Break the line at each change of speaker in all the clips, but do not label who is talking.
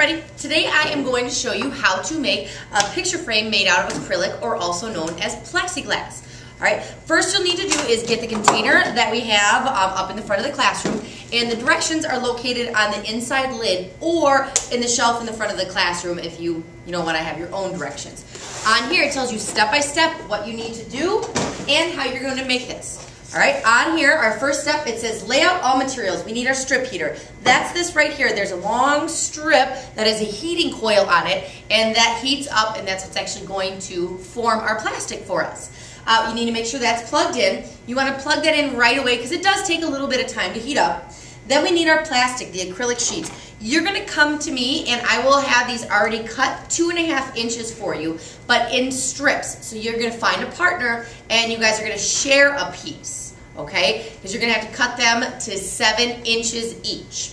everybody. Today I am going to show you how to make a picture frame made out of acrylic or also known as plexiglass. Alright, first you'll need to do is get the container that we have um, up in the front of the classroom and the directions are located on the inside lid or in the shelf in the front of the classroom if you, you know, want to have your own directions. On here it tells you step by step what you need to do and how you're going to make this. All right, on here, our first step, it says lay out all materials. We need our strip heater. That's this right here. There's a long strip that has a heating coil on it, and that heats up, and that's what's actually going to form our plastic for us. Uh, you need to make sure that's plugged in. You want to plug that in right away because it does take a little bit of time to heat up. Then we need our plastic, the acrylic sheets. You're gonna come to me and I will have these already cut two and a half inches for you, but in strips. So you're gonna find a partner and you guys are gonna share a piece, okay? Because you're gonna have to cut them to seven inches each.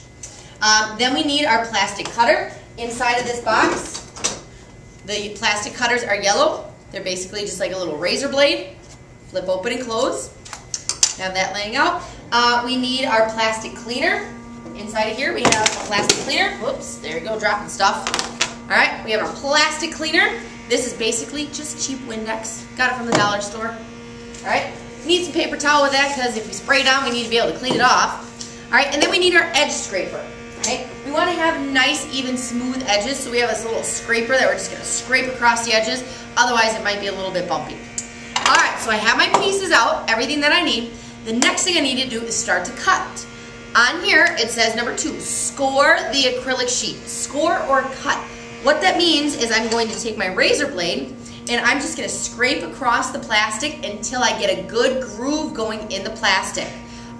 Um, then we need our plastic cutter inside of this box. The plastic cutters are yellow. They're basically just like a little razor blade. Flip open and close. Have that laying out. Uh, we need our plastic cleaner. Inside of here we have a plastic cleaner. Whoops, there you go, dropping stuff. All right, we have our plastic cleaner. This is basically just cheap Windex. Got it from the dollar store. All right, need some paper towel with that because if we spray down, we need to be able to clean it off. All right, and then we need our edge scraper. Okay, we want to have nice, even, smooth edges, so we have this little scraper that we're just going to scrape across the edges. Otherwise, it might be a little bit bumpy. All right, so I have my pieces out, everything that I need. The next thing I need to do is start to cut. On here, it says number two, score the acrylic sheet. Score or cut. What that means is I'm going to take my razor blade and I'm just going to scrape across the plastic until I get a good groove going in the plastic.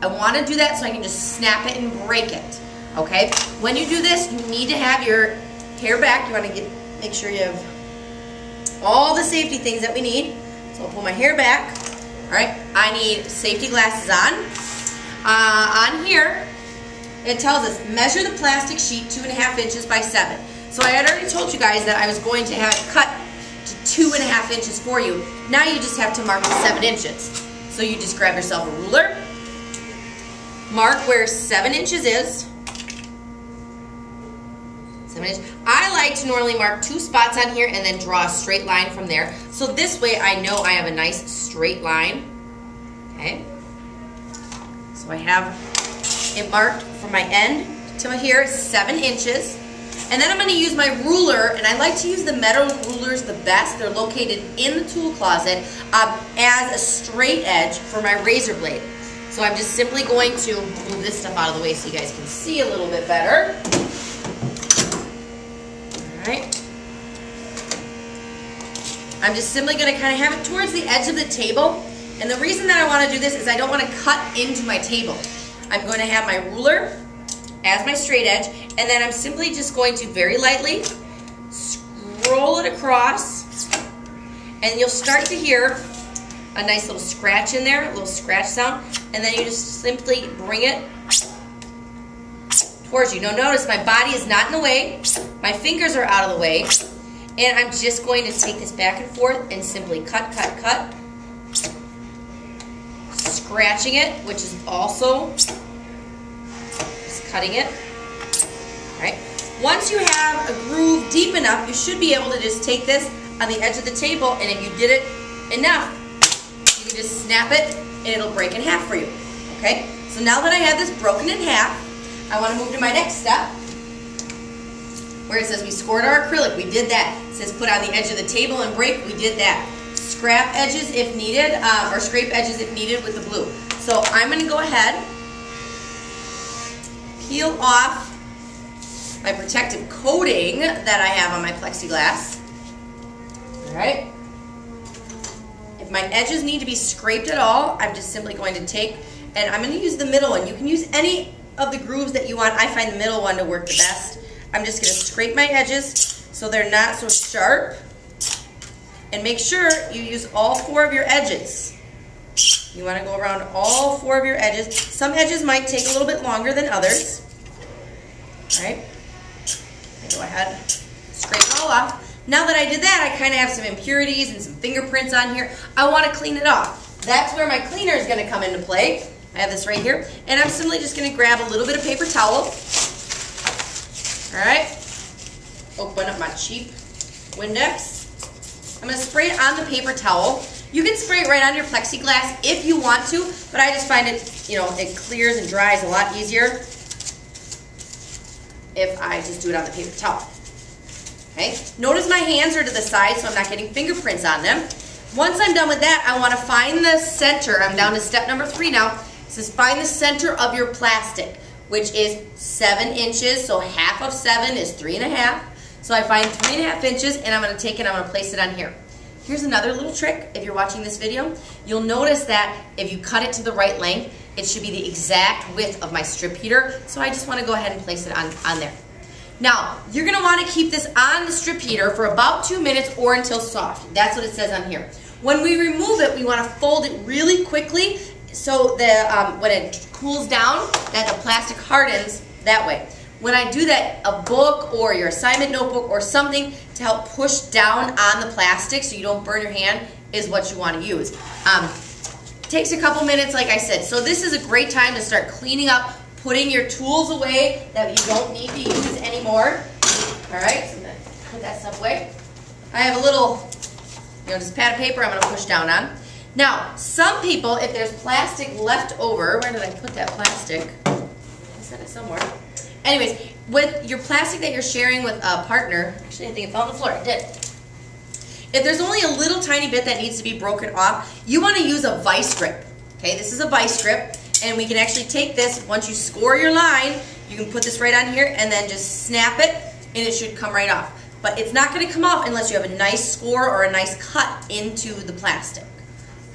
I want to do that so I can just snap it and break it. Okay? When you do this, you need to have your hair back. You want to get make sure you have all the safety things that we need. So I'll pull my hair back. All right, I need safety glasses on. Uh, on here, it tells us measure the plastic sheet two and a half inches by seven. So I had already told you guys that I was going to have it cut to two and a half inches for you. Now you just have to mark the seven inches. So you just grab yourself a ruler, mark where seven inches is. Seven inches. I like to normally mark two spots on here and then draw a straight line from there. So this way I know I have a nice straight line. Okay. So I have it marked from my end to here, seven inches. And then I'm going to use my ruler, and I like to use the metal rulers the best. They're located in the tool closet um, as a straight edge for my razor blade. So I'm just simply going to move this stuff out of the way so you guys can see a little bit better. Alright. I'm just simply going to kind of have it towards the edge of the table and the reason that I want to do this is I don't want to cut into my table. I'm going to have my ruler as my straight edge, and then I'm simply just going to very lightly scroll it across, and you'll start to hear a nice little scratch in there, a little scratch sound, and then you just simply bring it towards you. Now notice my body is not in the way, my fingers are out of the way, and I'm just going to take this back and forth and simply cut, cut, cut, scratching it, which is also cutting it. All right. Once you have a groove deep enough, you should be able to just take this on the edge of the table, and if you did it enough, you can just snap it, and it'll break in half for you. Okay? So now that I have this broken in half, I want to move to my next step, where it says we scored our acrylic. We did that. It says put on the edge of the table and break. We did that scrap edges if needed, uh, or scrape edges if needed with the blue. So I'm going to go ahead, peel off my protective coating that I have on my plexiglass. Alright. If my edges need to be scraped at all, I'm just simply going to take, and I'm going to use the middle one. You can use any of the grooves that you want. I find the middle one to work the best. I'm just going to scrape my edges so they're not so sharp. And make sure you use all four of your edges. You want to go around all four of your edges. Some edges might take a little bit longer than others. All right. Go ahead, scrape it all off. Now that I did that, I kind of have some impurities and some fingerprints on here. I want to clean it off. That's where my cleaner is going to come into play. I have this right here. And I'm simply just going to grab a little bit of paper towel. All right. open up my cheap Windex. I'm going to spray it on the paper towel. You can spray it right on your plexiglass if you want to, but I just find it, you know, it clears and dries a lot easier if I just do it on the paper towel. Okay, notice my hands are to the side so I'm not getting fingerprints on them. Once I'm done with that, I want to find the center. I'm down to step number three now. It says find the center of your plastic, which is seven inches. So half of seven is three and a half. So I find three and a half inches and I'm going to take it I'm going to place it on here. Here's another little trick if you're watching this video. You'll notice that if you cut it to the right length, it should be the exact width of my strip heater. So I just want to go ahead and place it on, on there. Now, you're going to want to keep this on the strip heater for about two minutes or until soft. That's what it says on here. When we remove it, we want to fold it really quickly so that um, when it cools down, that the plastic hardens that way. When I do that, a book or your assignment notebook or something to help push down on the plastic so you don't burn your hand is what you want to use. Um, takes a couple minutes, like I said. So this is a great time to start cleaning up putting your tools away that you don't need to use anymore. All right, so put that stuff away. I have a little, you know, just pad of paper I'm gonna push down on. Now, some people, if there's plastic left over, where did I put that plastic? I set it somewhere. Anyways, with your plastic that you're sharing with a partner, actually I think it fell on the floor, it did. If there's only a little tiny bit that needs to be broken off, you wanna use a vice grip. Okay, this is a vice grip. And we can actually take this, once you score your line, you can put this right on here and then just snap it and it should come right off. But it's not going to come off unless you have a nice score or a nice cut into the plastic.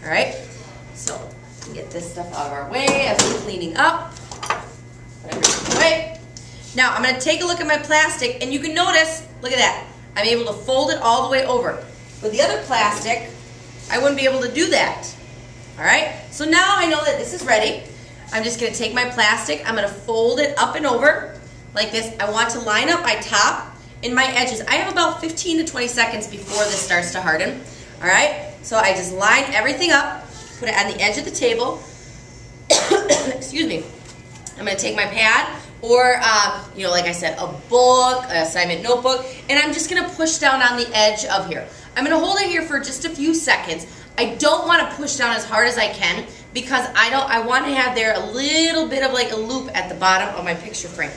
All right, so get this stuff out of our way as we're cleaning up. Put everything away. Now I'm going to take a look at my plastic and you can notice, look at that, I'm able to fold it all the way over. With the other plastic, I wouldn't be able to do that. All right, so now I know that this is ready. I'm just going to take my plastic, I'm going to fold it up and over like this. I want to line up my top and my edges. I have about 15 to 20 seconds before this starts to harden. All right, so I just line everything up, put it on the edge of the table. Excuse me. I'm going to take my pad or, uh, you know, like I said, a book, an assignment notebook, and I'm just to push down on the edge of here. I'm to hold it here for just a few seconds. I don't want to push down as hard as I can because I don't I want to have there a little bit of like a loop at the bottom of my picture frame.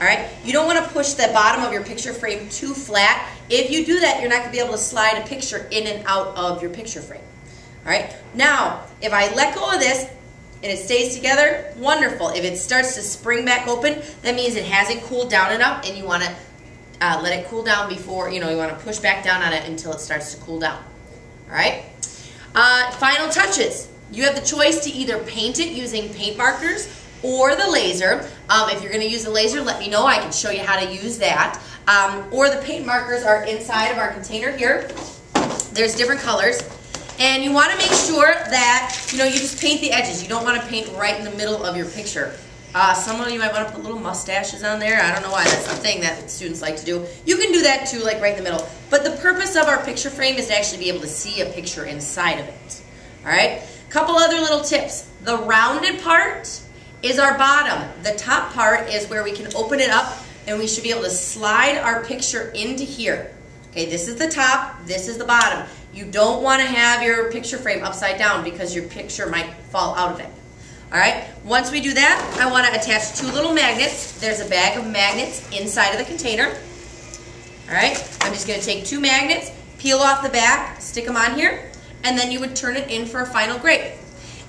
All right, you don't want to push the bottom of your picture frame too flat. If you do that, you're not to be able to slide a picture in and out of your picture frame. All right, now if I let go of this and it stays together, wonderful. If it starts to spring back open, that means it hasn't cooled down enough and you want to uh, let it cool down before, you know, you want to push back down on it until it starts to cool down. All right, uh, final touches. You have the choice to either paint it using paint markers or the laser. Um, if you're going to use the laser, let me know. I can show you how to use that. Um, or the paint markers are inside of our container here. There's different colors. And you want to make sure that, you know, you just paint the edges. You don't want to paint right in the middle of your picture. Uh, some of you might want to put little mustaches on there. I don't know why that's a thing that students like to do. You can do that too, like right in the middle. But the purpose of our picture frame is to actually be able to see a picture inside of it. All right? Couple other little tips. The rounded part is our bottom. The top part is where we can open it up and we should be able to slide our picture into here. Okay, this is the top, this is the bottom. You don't want to have your picture frame upside down because your picture might fall out of it. All right, once we do that, I want to attach two little magnets. There's a bag of magnets inside of the container. All right, I'm just going to take two magnets, peel off the back, stick them on here, and then you would turn it in for a final grade.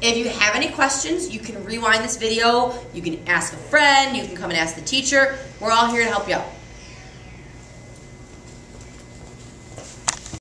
If you have any questions, you can rewind this video, you can ask a friend, you can come and ask the teacher. We're all here to help you out.